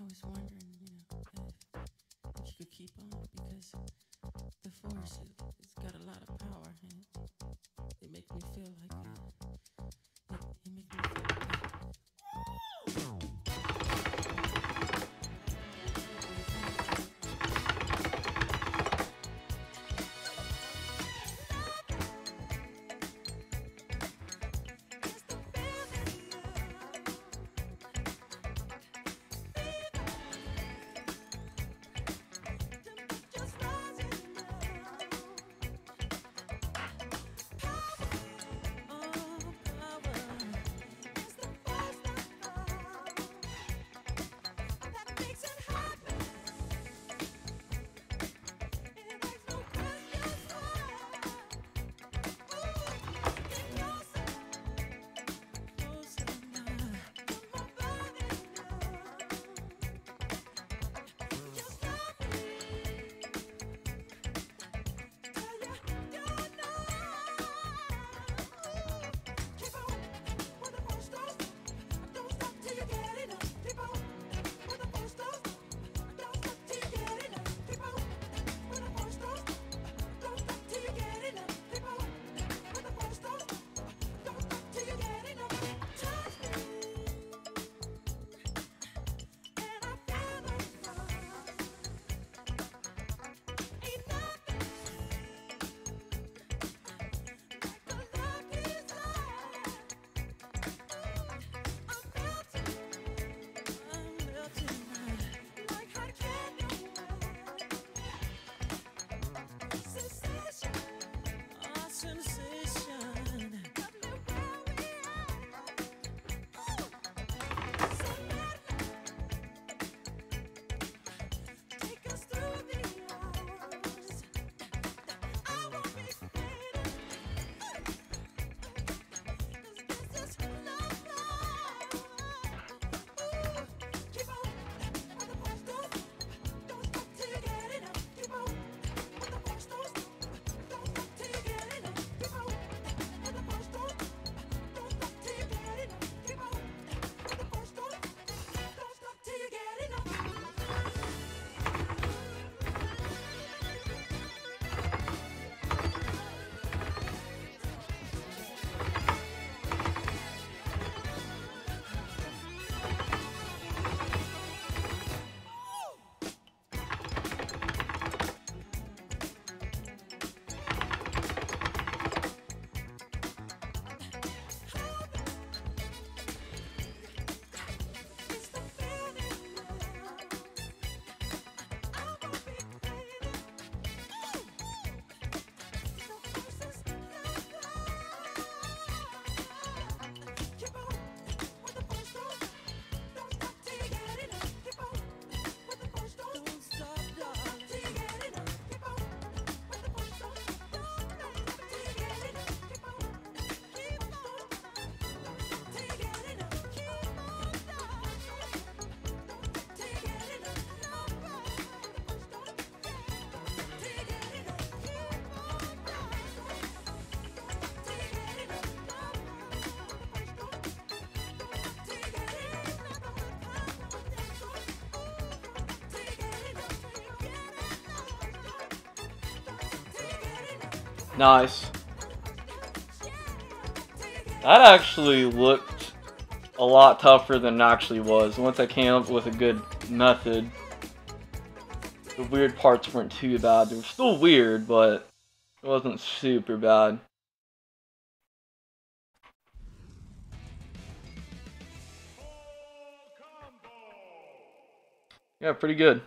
I was wondering, you know, if, if you could keep on because the force it, it's got a lot of power and Nice. That actually looked a lot tougher than it actually was. Once I came up with a good method, the weird parts weren't too bad. They were still weird, but it wasn't super bad. Yeah, pretty good.